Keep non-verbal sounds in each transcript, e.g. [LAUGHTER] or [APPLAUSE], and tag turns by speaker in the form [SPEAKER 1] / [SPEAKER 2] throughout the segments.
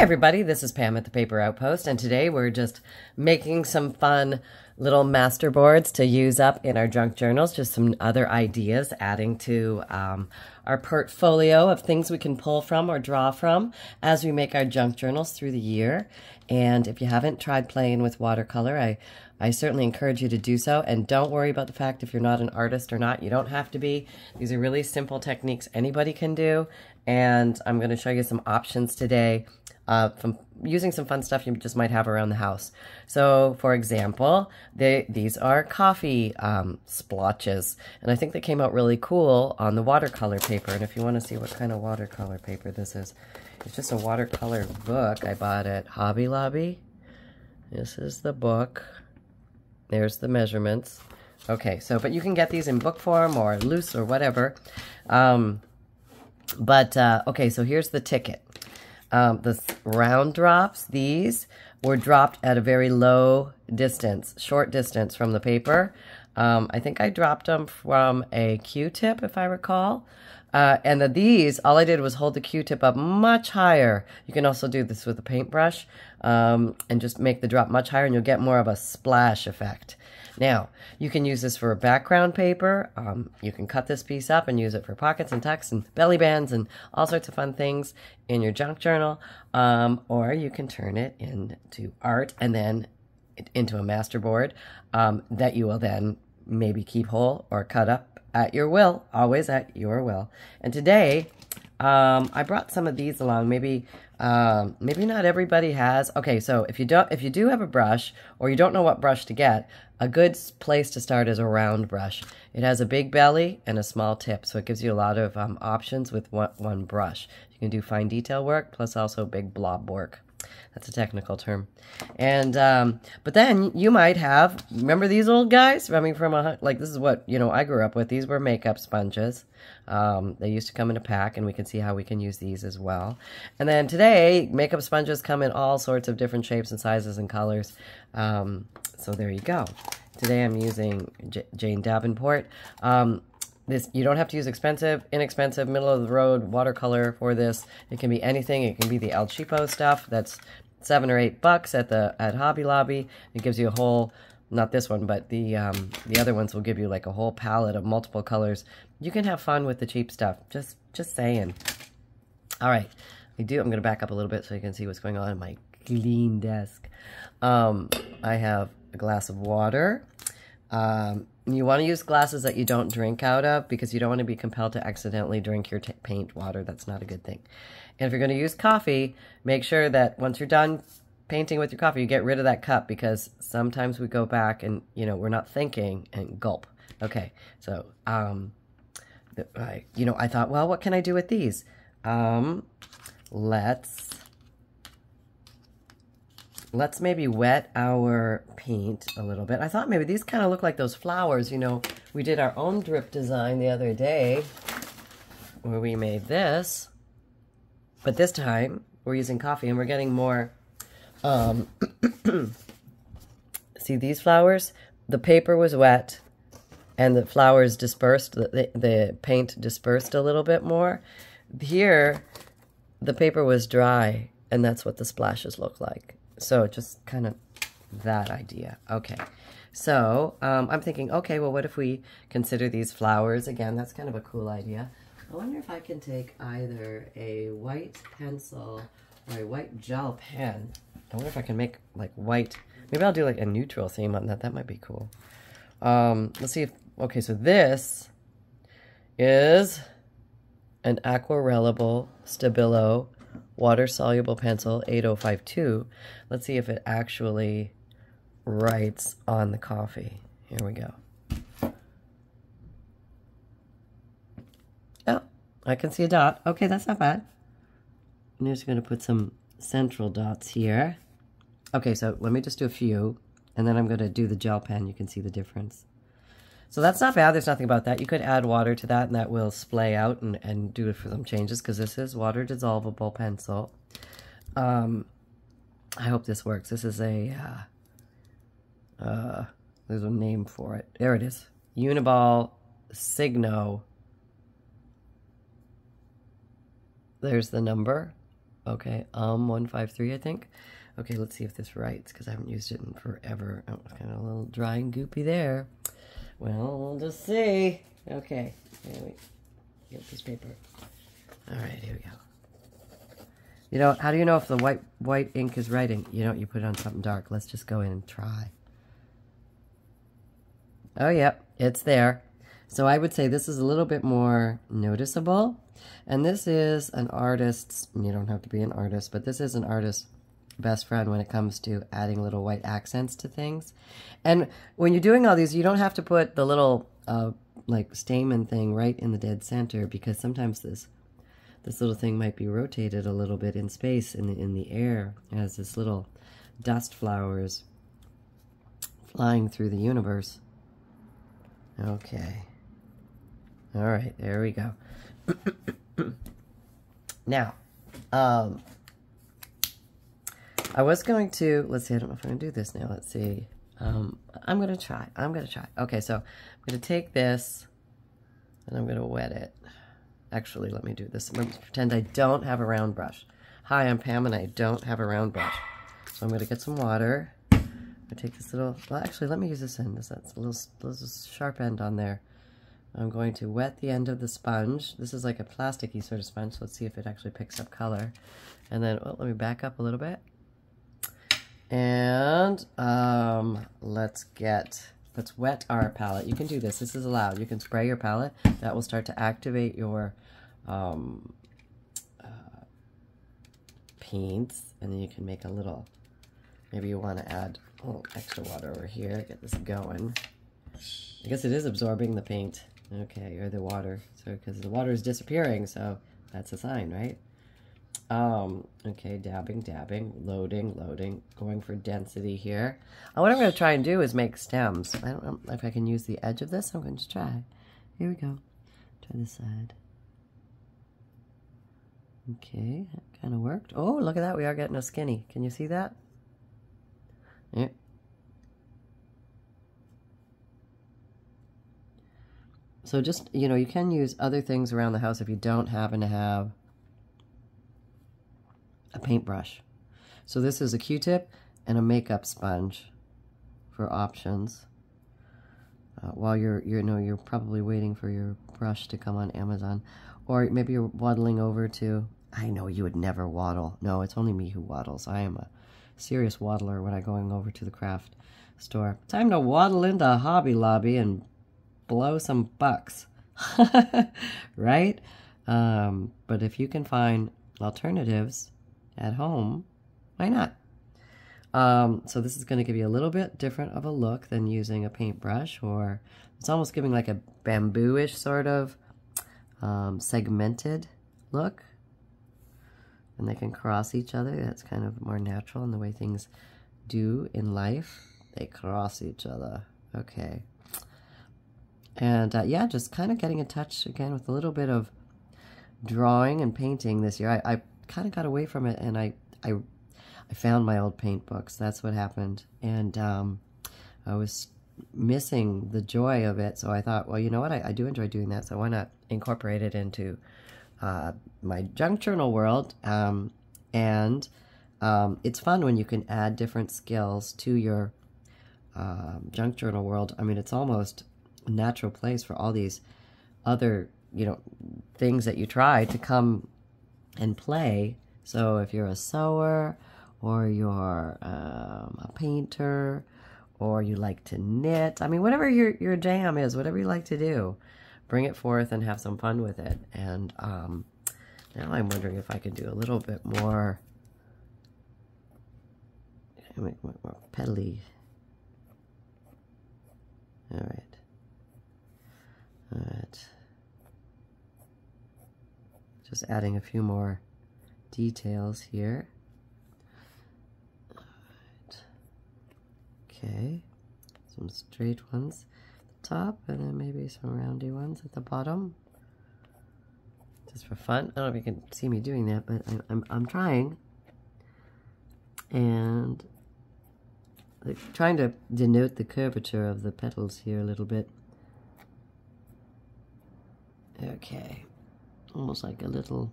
[SPEAKER 1] everybody, this is Pam at the Paper Outpost, and today we're just making some fun little master boards to use up in our junk journals, just some other ideas adding to um, our portfolio of things we can pull from or draw from as we make our junk journals through the year. And if you haven't tried playing with watercolor, I I certainly encourage you to do so. And don't worry about the fact if you're not an artist or not. You don't have to be. These are really simple techniques anybody can do. And I'm going to show you some options today uh, from using some fun stuff you just might have around the house. So, for example, they, these are coffee um, splotches. And I think they came out really cool on the watercolor paper. And if you want to see what kind of watercolor paper this is, it's just a watercolor book I bought at Hobby Lobby. This is the book. There's the measurements. Okay, so, but you can get these in book form or loose or whatever. Um, but, uh, okay, so here's the ticket. Um, the round drops, these were dropped at a very low distance, short distance from the paper. Um, I think I dropped them from a Q-tip, if I recall. Uh, and the, these, all I did was hold the Q-tip up much higher. You can also do this with a paintbrush um, and just make the drop much higher and you'll get more of a splash effect. Now, you can use this for a background paper. Um, you can cut this piece up and use it for pockets and tucks and belly bands and all sorts of fun things in your junk journal. Um, or you can turn it into art and then into a masterboard um, that you will then maybe keep whole or cut up at your will, always at your will. And today, um, I brought some of these along. Maybe, um, maybe not everybody has. Okay, so if you don't, if you do have a brush or you don't know what brush to get, a good place to start is a round brush. It has a big belly and a small tip, so it gives you a lot of um, options with one, one brush. You can do fine detail work plus also big blob work. That's a technical term. And, um, but then you might have, remember these old guys? I mean, from a, like, this is what, you know, I grew up with. These were makeup sponges. Um, they used to come in a pack, and we can see how we can use these as well. And then today, makeup sponges come in all sorts of different shapes and sizes and colors. Um, so there you go. Today I'm using J Jane Davenport. Um, this you don't have to use expensive, inexpensive, middle of the road watercolor for this. It can be anything. It can be the El Cheapo stuff that's seven or eight bucks at the at Hobby Lobby. It gives you a whole, not this one, but the um, the other ones will give you like a whole palette of multiple colors. You can have fun with the cheap stuff. Just just saying. All right, I do. I'm to back up a little bit so you can see what's going on in my clean desk. Um, I have a glass of water. Um, you want to use glasses that you don't drink out of because you don't want to be compelled to accidentally drink your paint water. That's not a good thing. And if you're going to use coffee, make sure that once you're done painting with your coffee, you get rid of that cup because sometimes we go back and, you know, we're not thinking and gulp. Okay, so, um, I, you know, I thought, well, what can I do with these? Um, let's let's maybe wet our paint a little bit. I thought maybe these kind of look like those flowers. You know, we did our own drip design the other day where we made this. But this time, we're using coffee and we're getting more... Um, [CLEARS THROAT] see these flowers? The paper was wet and the flowers dispersed, the, the paint dispersed a little bit more. Here, the paper was dry and that's what the splashes look like. So just kind of that idea. Okay. So um, I'm thinking, okay, well, what if we consider these flowers? Again, that's kind of a cool idea. I wonder if I can take either a white pencil or a white gel pen. I wonder if I can make like white. Maybe I'll do like a neutral theme on that. That might be cool. Um, let's see if, okay, so this is an aquarellable Stabilo water-soluble pencil 8052. Let's see if it actually writes on the coffee. Here we go. Oh, I can see a dot. Okay, that's not bad. I'm just going to put some central dots here. Okay, so let me just do a few, and then I'm going to do the gel pen. You can see the difference. So that's not bad. There's nothing about that. You could add water to that and that will splay out and, and do it for some changes because this is water dissolvable pencil. Um, I hope this works. This is a, uh, uh, there's a name for it. There it is. Uniball Signo. There's the number Okay, um, 153, I think. Okay, let's see if this writes, because I haven't used it in forever. Oh, it's kind of a little dry and goopy there. Well, we'll just see. Okay, here we get this paper. All right, here we go. You know, how do you know if the white white ink is writing? You know, you put it on something dark. Let's just go in and try. Oh, yep, it's there. So I would say this is a little bit more noticeable. And this is an artist's, you don't have to be an artist, but this is an artist's best friend when it comes to adding little white accents to things. And when you're doing all these, you don't have to put the little uh, like stamen thing right in the dead center because sometimes this this little thing might be rotated a little bit in space in the, in the air as this little dust flowers flying through the universe. Okay. All right, there we go. [COUGHS] now, um, I was going to, let's see, I don't know if I'm going to do this now. Let's see. Um, I'm going to try. I'm going to try. Okay, so I'm going to take this and I'm going to wet it. Actually, let me do this. I'm pretend I don't have a round brush. Hi, I'm Pam and I don't have a round brush. So I'm going to get some water. I take this little, well, actually, let me use this end. This, that's a little, little sharp end on there. I'm going to wet the end of the sponge. This is like a plasticky sort of sponge. So let's see if it actually picks up color. And then, let me back up a little bit. And um, let's get, let's wet our palette. You can do this. This is allowed. You can spray your palette. That will start to activate your um, uh, paints. And then you can make a little, maybe you want to add a little extra water over here. Get this going. I guess it is absorbing the paint. Okay, or the water. So, because the water is disappearing, so that's a sign, right? Um, okay, dabbing, dabbing, loading, loading, going for density here. Uh, what I'm going to try and do is make stems. I don't know if I can use the edge of this. I'm going to try. Here we go. Try this side. Okay, that kind of worked. Oh, look at that. We are getting a skinny. Can you see that? Yeah. So just, you know, you can use other things around the house if you don't happen to have a paintbrush. So this is a Q-tip and a makeup sponge for options. Uh, while you're, you know, you're probably waiting for your brush to come on Amazon. Or maybe you're waddling over to, I know you would never waddle. No, it's only me who waddles. I am a serious waddler when I'm going over to the craft store. Time to waddle into Hobby Lobby and blow some bucks, [LAUGHS] right? Um, but if you can find alternatives at home, why not? Um, so this is going to give you a little bit different of a look than using a paintbrush, or it's almost giving like a bamboo-ish sort of um, segmented look. And they can cross each other. That's kind of more natural in the way things do in life. They cross each other. Okay. And uh, yeah, just kind of getting in touch again with a little bit of drawing and painting this year. I, I kind of got away from it and I, I, I found my old paint books. That's what happened. And um, I was missing the joy of it. So I thought, well, you know what? I, I do enjoy doing that. So why not incorporate it into uh, my junk journal world? Um, and um, it's fun when you can add different skills to your um, junk journal world. I mean, it's almost a natural place for all these other, you know, things that you try to come and play. So if you're a sewer or you're um, a painter or you like to knit, I mean, whatever your, your jam is, whatever you like to do, bring it forth and have some fun with it. And um, now I'm wondering if I can do a little bit more, more, more petally. All right. All right. Just adding a few more details here. Right. Okay. Some straight ones at the top and then maybe some roundy ones at the bottom. Just for fun. I don't know if you can see me doing that, but I'm, I'm, I'm trying. And trying to denote the curvature of the petals here a little bit. Okay. Almost like a little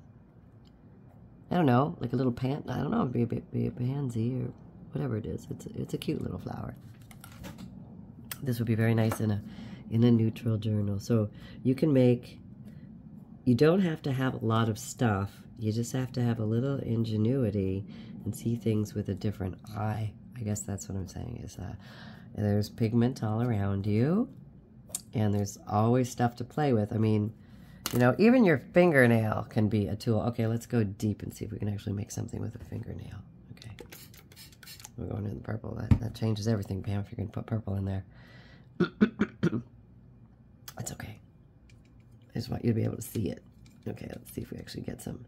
[SPEAKER 1] I don't know, like a little pan. I don't know, be a, be a pansy or whatever it is. It's it's a cute little flower. This would be very nice in a in a neutral journal. So you can make. You don't have to have a lot of stuff. You just have to have a little ingenuity and see things with a different eye. I guess that's what I'm saying. Is uh, there's pigment all around you, and there's always stuff to play with. I mean you know, even your fingernail can be a tool. Okay, let's go deep and see if we can actually make something with a fingernail. Okay. We're going in the purple. That, that changes everything, Pam, if you're going to put purple in there. [COUGHS] That's okay. I just want you to be able to see it. Okay, let's see if we actually get some.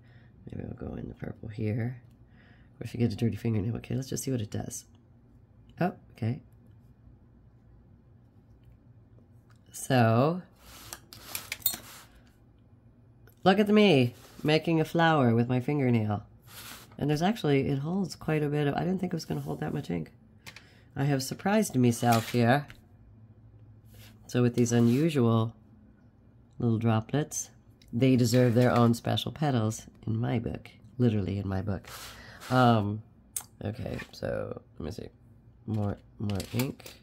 [SPEAKER 1] Maybe we'll go in the purple here. Or if you get a dirty fingernail, okay, let's just see what it does. Oh, okay. So, Look at me making a flower with my fingernail. And there's actually, it holds quite a bit of, I didn't think it was going to hold that much ink. I have surprised myself here. So with these unusual little droplets, they deserve their own special petals in my book. Literally in my book. Um, okay, so let me see. More, more ink.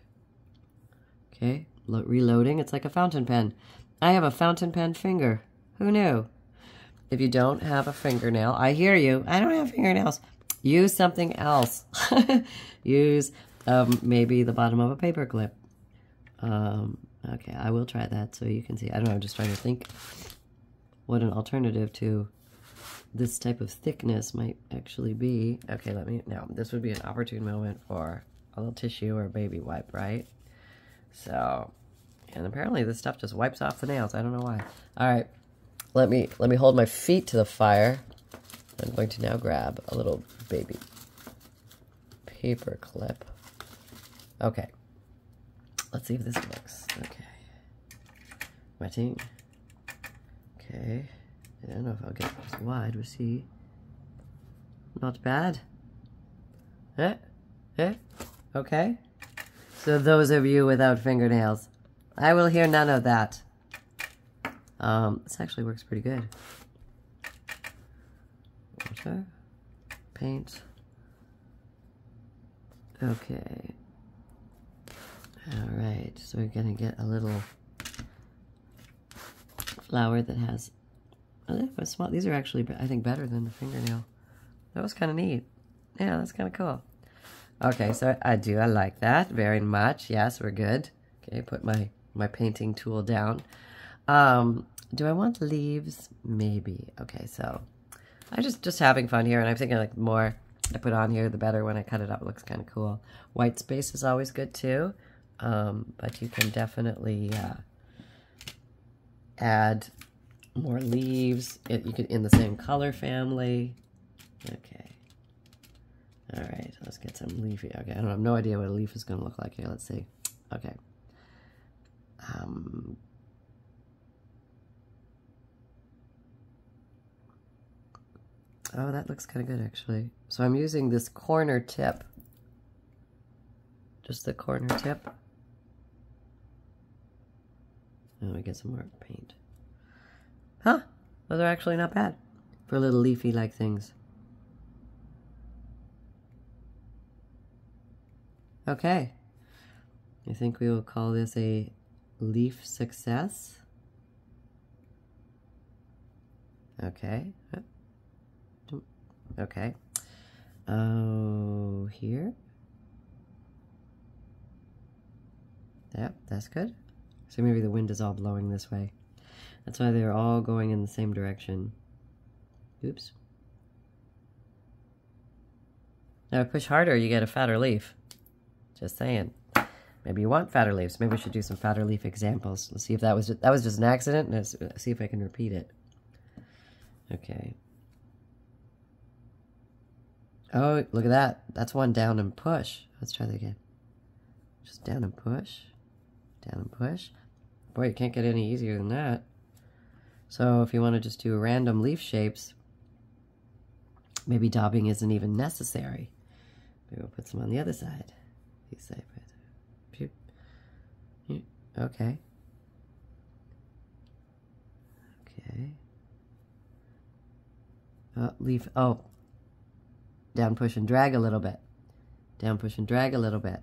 [SPEAKER 1] Okay, reloading. It's like a fountain pen. I have a fountain pen finger. Who knew? If you don't have a fingernail, I hear you. I don't have fingernails. Use something else. [LAUGHS] Use um, maybe the bottom of a paper clip. Um, okay, I will try that so you can see. I don't know, I'm just trying to think what an alternative to this type of thickness might actually be. Okay, let me, now, this would be an opportune moment for a little tissue or a baby wipe, right? So, and apparently this stuff just wipes off the nails. I don't know why. All right. Let me, let me hold my feet to the fire. I'm going to now grab a little baby paper clip. Okay. Let's see if this works. Okay. Wetting. Okay. I don't know if I'll get this wide. We'll see. Not bad. Eh? Eh? Okay. So those of you without fingernails, I will hear none of that. Um, this actually works pretty good. Water, paint. Okay. All right, so we're gonna get a little flower that has a small. These are actually, I think, better than the fingernail. That was kind of neat. Yeah, that's kind of cool. Okay, so I do. I like that very much. Yes, we're good. Okay, put my my painting tool down. Um, do I want leaves? Maybe. Okay, so I'm just, just having fun here, and I'm thinking like more I put on here, the better when I cut it up. It looks kind of cool. White space is always good too, um, but you can definitely uh, add more leaves. It, you could in the same color family. Okay. All right, let's get some leafy. Okay, I don't have no idea what a leaf is going to look like here. Let's see. Okay. Oh, that looks kind of good, actually. So I'm using this corner tip. Just the corner tip. And we get some more paint. Huh? Those are actually not bad for little leafy-like things. Okay. I think we will call this a leaf success. Okay. Okay. Oh, here. Yep, that's good. So maybe the wind is all blowing this way. That's why they're all going in the same direction. Oops. Now push harder, you get a fatter leaf. Just saying. Maybe you want fatter leaves. Maybe we should do some fatter leaf examples. Let's see if that was that was just an accident. Let's see if I can repeat it. Okay. Oh, look at that. That's one down and push. Let's try that again. Just down and push. Down and push. Boy, you can't get any easier than that. So if you want to just do random leaf shapes, maybe daubing isn't even necessary. Maybe we'll put some on the other side. Okay. Okay. Uh, leaf, oh, down, push, and drag a little bit. Down, push, and drag a little bit.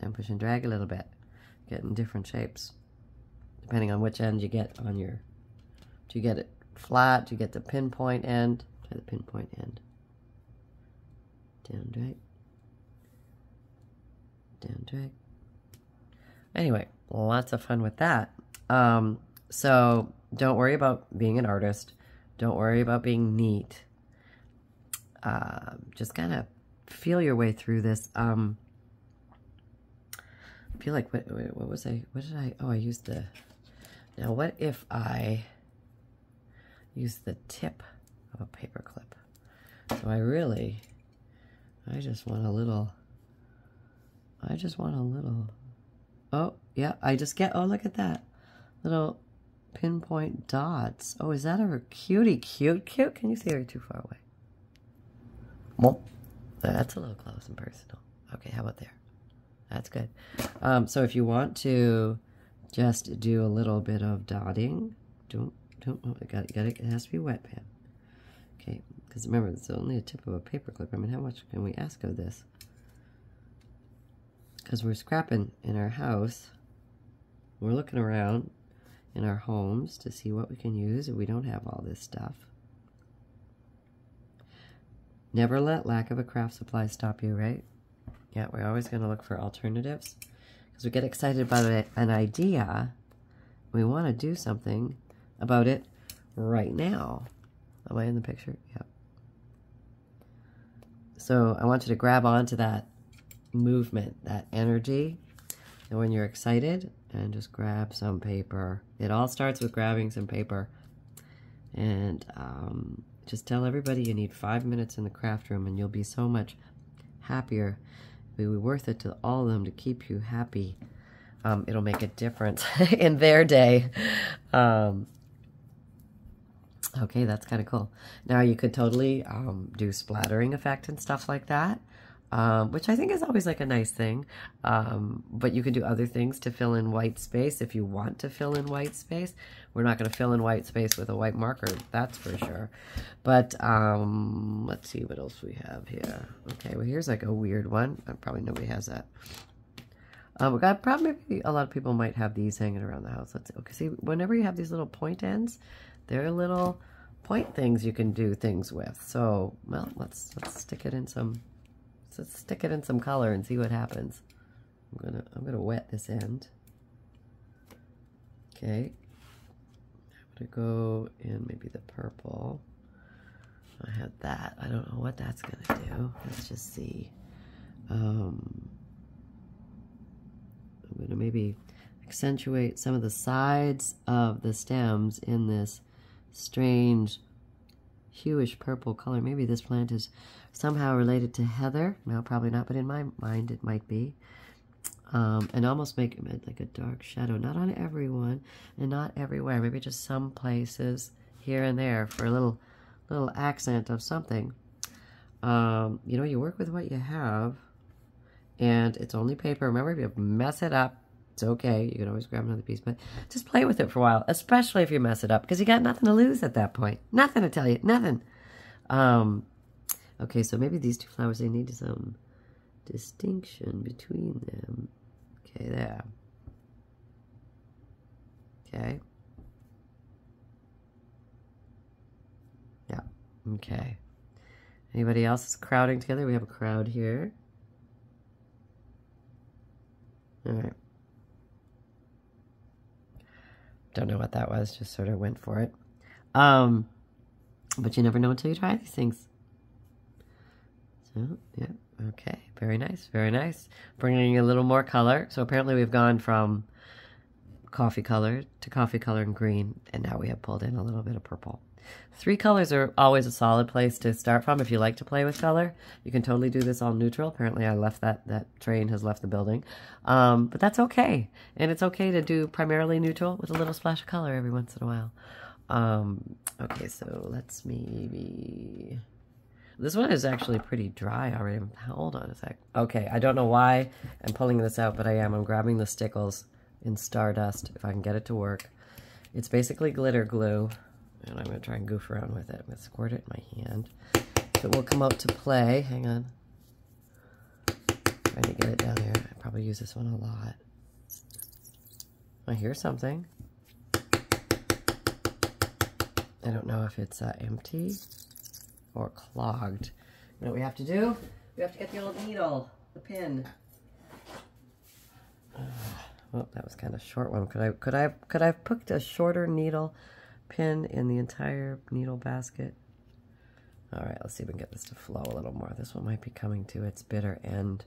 [SPEAKER 1] Down, push, and drag a little bit. Getting different shapes. Depending on which end you get on your... Do you get it flat? Do you get the pinpoint end? Try the pinpoint end. Down, drag. Down, drag. Anyway, lots of fun with that. Um, so don't worry about being an artist. Don't worry about being neat. Uh, just kind of feel your way through this. Um, I feel like, what, what was I, what did I, oh, I used the, now what if I use the tip of a paper clip? So I really, I just want a little, I just want a little, oh, yeah, I just get, oh, look at that. Little pinpoint dots. Oh, is that a cutie cute cute? Can you see her too far away? Well, that's a little close and personal. Okay, how about there? That's good. Um, so if you want to just do a little bit of dotting, don't, don't, oh, it, got, got, it has to be wet, pen. Okay, because remember, it's only a tip of a paper clip. I mean, how much can we ask of this? Because we're scrapping in our house. We're looking around in our homes to see what we can use if we don't have all this stuff. Never let lack of a craft supply stop you, right? Yeah, we're always going to look for alternatives because we get excited about an idea. We want to do something about it right now. Am I in the picture? Yep. So I want you to grab onto that movement, that energy. And when you're excited, and just grab some paper. It all starts with grabbing some paper. And um, just tell everybody you need five minutes in the craft room and you'll be so much happier. It will be worth it to all of them to keep you happy. Um, it'll make a difference [LAUGHS] in their day. Um, okay, that's kind of cool. Now you could totally um, do splattering effect and stuff like that um, which I think is always like a nice thing. Um, but you can do other things to fill in white space if you want to fill in white space. We're not going to fill in white space with a white marker, that's for sure. But um, let's see what else we have here. Okay, well, here's like a weird one. Probably nobody has that. Um, got probably a lot of people might have these hanging around the house. Let's see. Okay, see, whenever you have these little point ends, they're little point things you can do things with. So, well, let's let's stick it in some let's stick it in some color and see what happens. I'm gonna I'm gonna wet this end. Okay. I'm gonna go in maybe the purple. I had that. I don't know what that's gonna do. Let's just see. Um, I'm gonna maybe accentuate some of the sides of the stems in this strange hueish purple color. Maybe this plant is somehow related to heather. No, probably not, but in my mind it might be. Um, and almost make it like a dark shadow. Not on everyone and not everywhere. Maybe just some places here and there for a little, little accent of something. Um, you know, you work with what you have and it's only paper. Remember, if you mess it up, it's okay. You can always grab another piece, but just play with it for a while, especially if you mess it up because you got nothing to lose at that point. Nothing to tell you, nothing. Um, Okay, so maybe these two flowers, they need some distinction between them. Okay, there. Okay. Yeah, okay. Anybody else is crowding together? We have a crowd here. All right. Don't know what that was, just sort of went for it. Um, but you never know until you try these things. So, yeah, okay, very nice, very nice. Bringing a little more color. So apparently we've gone from coffee color to coffee color and green, and now we have pulled in a little bit of purple. Three colors are always a solid place to start from if you like to play with color. You can totally do this all neutral. Apparently I left that, that train has left the building. Um, but that's okay. And it's okay to do primarily neutral with a little splash of color every once in a while. Um, okay, so let's maybe... This one is actually pretty dry already. Hold on a sec. Okay, I don't know why I'm pulling this out, but I am. I'm grabbing the Stickles in Stardust, if I can get it to work. It's basically glitter glue, And I'm going to try and goof around with it. I'm going to squirt it in my hand. If it will come out to play. Hang on. Trying to get it down here. I probably use this one a lot. I hear something. I don't know if it's uh, empty or clogged. You know what we have to do? We have to get the old needle, the pin. Uh, well, that was kind of short one. Could I could I could I have picked a shorter needle pin in the entire needle basket? All right, let's see if we can get this to flow a little more. This one might be coming to its bitter end.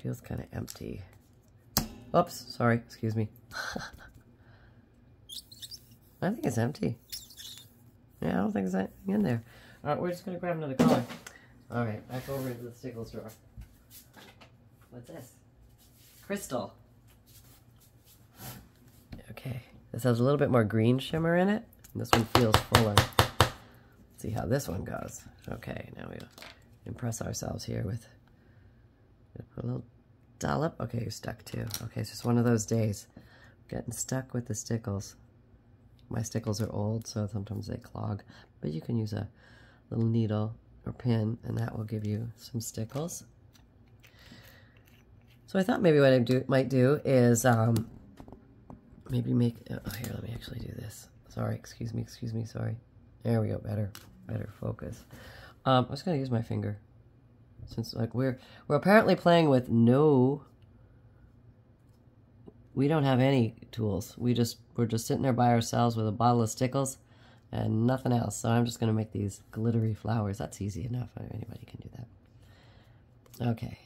[SPEAKER 1] Feels kind of empty. Oops, sorry, excuse me. [LAUGHS] I think it's empty. Yeah, I don't think there's anything in there. All right, we're just going to grab another color. All right, back over to the stickles drawer. What's this? Crystal. Okay, this has a little bit more green shimmer in it. This one feels fuller. Let's see how this one goes. Okay, now we impress ourselves here with a little dollop. Okay, you're stuck too. Okay, it's just one of those days. Getting stuck with the stickles. My stickles are old, so sometimes they clog. But you can use a little needle or pin, and that will give you some stickles. So I thought maybe what I do, might do is um, maybe make, oh, here, let me actually do this. Sorry, excuse me, excuse me, sorry. There we go, better, better focus. Um, I was to use my finger. Since like we're, we're apparently playing with no, we don't have any tools. We just, we're just sitting there by ourselves with a bottle of stickles and nothing else. So I'm just going to make these glittery flowers. That's easy enough. Anybody can do that. Okay.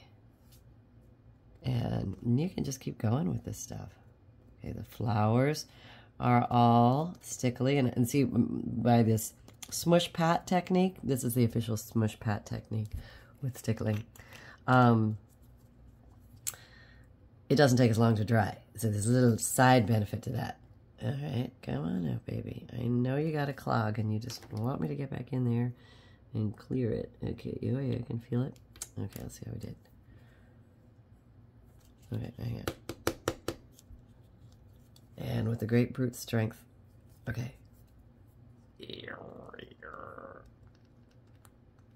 [SPEAKER 1] And you can just keep going with this stuff. Okay, the flowers are all stickly. And, and see, by this smush pat technique, this is the official smush pat technique with stickling. Um, it doesn't take as long to dry. So there's a little side benefit to that. All right, come on now, baby. I know you got a clog and you just want me to get back in there and clear it. Okay, oh yeah, I can feel it. Okay, let's see how we did. Okay, hang on. And with the great brute strength. Okay.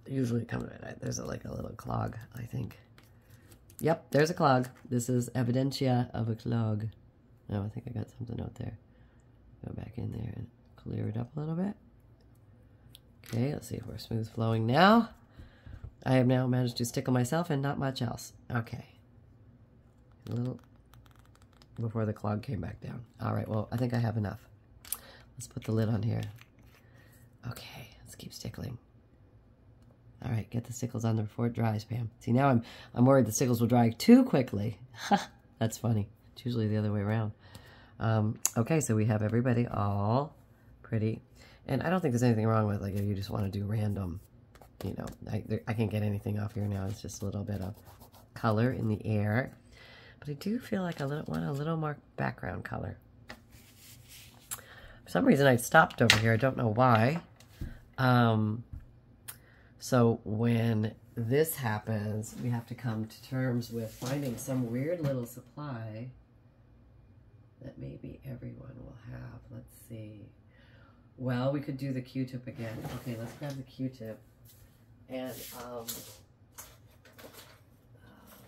[SPEAKER 1] Usually comes right. there's a, like a little clog, I think. Yep, there's a clog. This is evidentia of a clog. Oh, I think I got something out there. Go back in there and clear it up a little bit. Okay, let's see if we're smooth flowing now. I have now managed to stickle myself and not much else. Okay. A little before the clog came back down. All right, well, I think I have enough. Let's put the lid on here. Okay, let's keep stickling. All right, get the stickles on there before it dries, Pam. See, now I'm I'm worried the stickles will dry too quickly. [LAUGHS] That's funny. It's usually the other way around. Um, okay, so we have everybody all pretty. And I don't think there's anything wrong with, like, if you just want to do random, you know, I, I can't get anything off here now. It's just a little bit of color in the air. But I do feel like I want a little more background color. For some reason, I stopped over here. I don't know why. Um, so when this happens, we have to come to terms with finding some weird little supply that maybe everyone will have. Let's see. Well, we could do the Q-tip again. Okay, let's grab the Q-tip. And, um,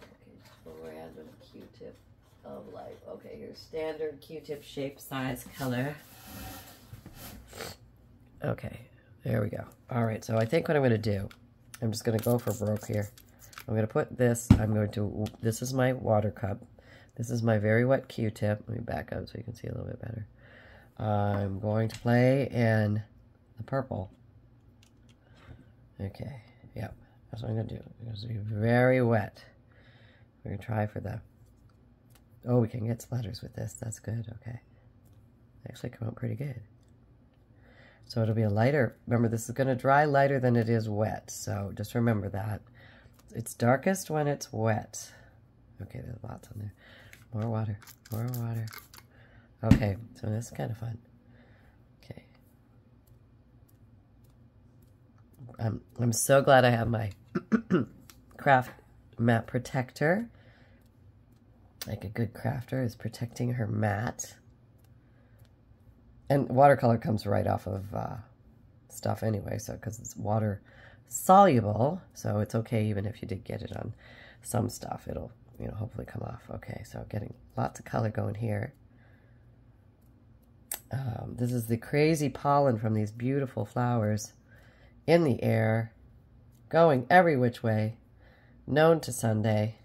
[SPEAKER 1] okay, random Q-tip of life. okay, here's standard Q-tip shape, size, color. Okay, there we go. All right, so I think what I'm going to do, I'm just going to go for broke here. I'm going to put this, I'm going to, this is my water cup. This is my very wet Q-tip. Let me back up so you can see a little bit better. I'm going to play in the purple. Okay, yep. That's what I'm going to do. It's going to be very wet. We're going to try for the... Oh, we can get splatters with this. That's good. Okay. Actually come out pretty good. So it'll be a lighter... Remember, this is going to dry lighter than it is wet. So just remember that. It's darkest when it's wet. Okay, there's lots on there. More water. More water. Okay, so this is kind of fun. Okay. I'm, I'm so glad I have my [CLEARS THROAT] craft mat protector. Like a good crafter is protecting her mat. And watercolor comes right off of uh, stuff anyway, so because it's water soluble, so it's okay even if you did get it on some stuff. It'll, you know, hopefully come off. Okay, so getting lots of color going here. Um, this is the crazy pollen from these beautiful flowers in the air, going every which way, known to Sunday.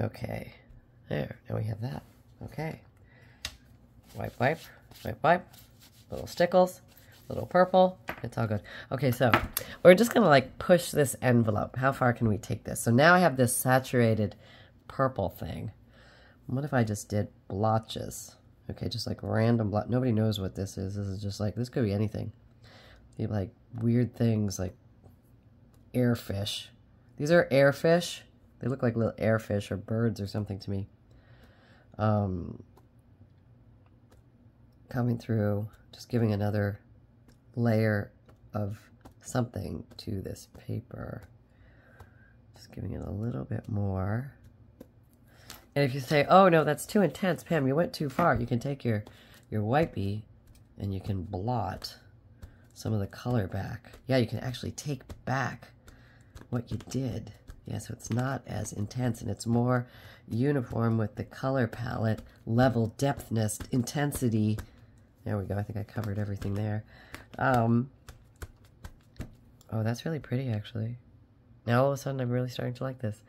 [SPEAKER 1] Okay, there, now we have that. Okay. Wipe, wipe, wipe, wipe. Little stickles, little purple. It's all good. Okay, so we're just going to like push this envelope. How far can we take this? So now I have this saturated purple thing. What if I just did blotches? Okay, just like random blot. Nobody knows what this is. This is just like, this could be anything. Be like weird things like airfish. These are airfish. They look like little airfish or birds or something to me. Um, coming through, just giving another layer of something to this paper. Just giving it a little bit more. And if you say, oh no, that's too intense, Pam, you went too far, you can take your, your wipey and you can blot some of the color back. Yeah, you can actually take back what you did. Yeah, so it's not as intense and it's more uniform with the color palette, level, depthness, intensity. There we go. I think I covered everything there. Um, oh, that's really pretty, actually. Now all of a sudden I'm really starting to like this.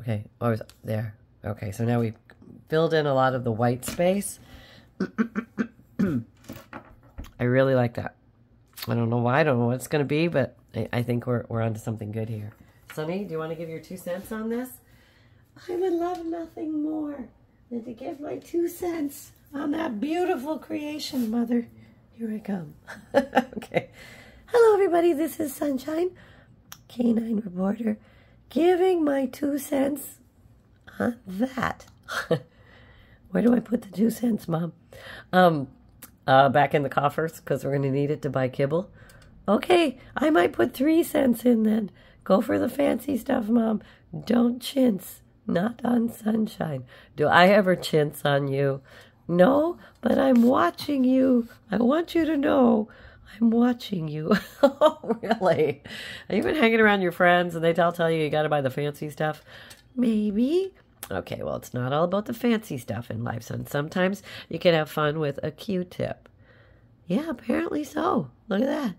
[SPEAKER 1] Okay, oh, was there. Okay, so now we've filled in a lot of the white space. [CLEARS THROAT] I really like that. I don't know why, I don't know what it's going to be, but I, I think we're, we're onto something good here. Sunny, do you want to give your two cents on this?
[SPEAKER 2] I would love nothing more than to give my two cents on that beautiful creation, Mother. Here I come. [LAUGHS]
[SPEAKER 1] okay.
[SPEAKER 2] Hello, everybody. This is Sunshine, canine reporter, giving my two cents on that. [LAUGHS] Where do I put the two cents, Mom?
[SPEAKER 1] Um, uh, back in the coffers because we're going to need it to buy kibble.
[SPEAKER 2] Okay, I might put three cents in then. Go for the fancy stuff, Mom. Don't chintz. Not on sunshine.
[SPEAKER 1] Do I ever chintz on you?
[SPEAKER 2] No, but I'm watching you. I want you to know I'm watching you.
[SPEAKER 1] oh, [LAUGHS] really? Have you been hanging around your friends and they all tell you you got to buy the fancy stuff?
[SPEAKER 2] Maybe.
[SPEAKER 1] Okay, well, it's not all about the fancy stuff in life, son. Sometimes you can have fun with a Q-tip.
[SPEAKER 2] Yeah, apparently so. Look at that.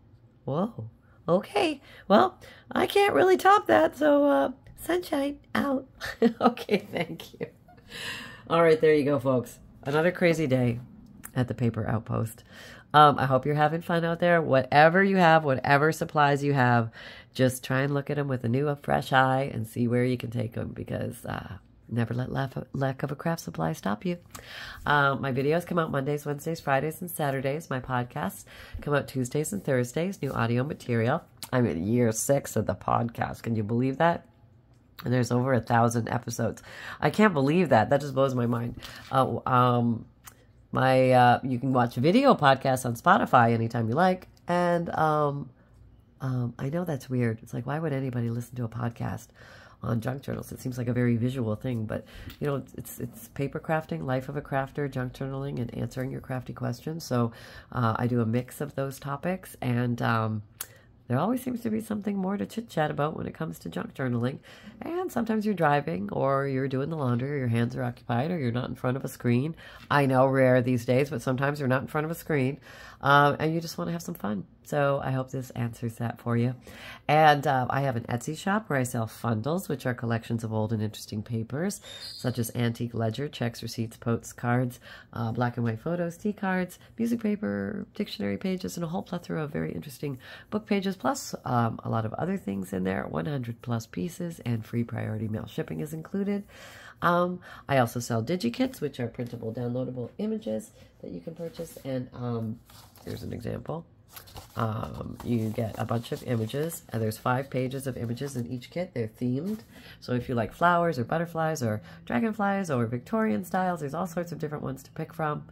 [SPEAKER 2] Whoa. Okay, well, I can't really top that, so uh, sunshine out. [LAUGHS]
[SPEAKER 1] okay, thank you. All right, there you go, folks. Another crazy day at the paper outpost. Um, I hope you're having fun out there. Whatever you have, whatever supplies you have, just try and look at them with a new, fresh eye and see where you can take them because uh, Never let lack of a craft supply stop you. Um, my videos come out Mondays, Wednesdays, Fridays, and Saturdays. My podcasts come out Tuesdays and Thursdays. New audio material. I'm in year six of the podcast. Can you believe that? And there's over a thousand episodes. I can't believe that. That just blows my mind. Uh, um, my uh, you can watch video podcasts on Spotify anytime you like, and um, um, I know that's weird. It's like why would anybody listen to a podcast? on junk journals. It seems like a very visual thing, but you know, it's it's paper crafting, life of a crafter, junk journaling, and answering your crafty questions. So uh, I do a mix of those topics, and um, there always seems to be something more to chit chat about when it comes to junk journaling. And sometimes you're driving, or you're doing the laundry, or your hands are occupied, or you're not in front of a screen. I know, rare these days, but sometimes you're not in front of a screen, um, and you just want to have some fun. So I hope this answers that for you. And uh, I have an Etsy shop where I sell fundles, which are collections of old and interesting papers, such as antique ledger, checks, receipts, postcards, uh, black and white photos, tea cards, music paper, dictionary pages, and a whole plethora of very interesting book pages, plus um, a lot of other things in there, 100 plus pieces, and free priority mail shipping is included. Um, I also sell DigiKits, which are printable, downloadable images that you can purchase. And um, here's an example. Um, you get a bunch of images, and there's five pages of images in each kit. They're themed. So if you like flowers or butterflies or dragonflies or Victorian styles, there's all sorts of different ones to pick from.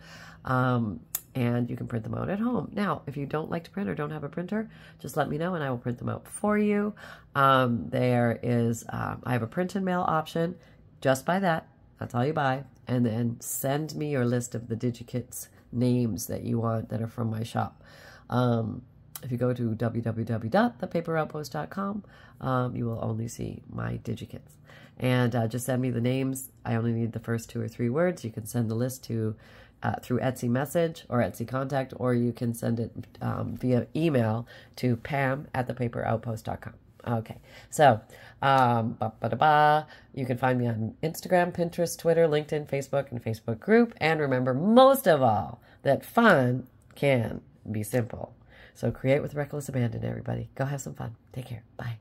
[SPEAKER 1] Um, and you can print them out at home. Now, if you don't like to print or don't have a printer, just let me know and I will print them out for you. Um, there is, um, I have a print and mail option. Just buy that. That's all you buy. And then send me your list of the DigiKits names that you want that are from my shop. Um, if you go to www.thepaperoutpost.com, um, you will only see my digikits. And uh, just send me the names. I only need the first two or three words. You can send the list to uh, through Etsy message or Etsy contact, or you can send it um, via email to pam at thepaperoutpost.com. Okay, so um, you can find me on Instagram, Pinterest, Twitter, LinkedIn, Facebook, and Facebook group. And remember, most of all, that fun can be simple. So create with reckless abandon, everybody. Go have some fun. Take care. Bye.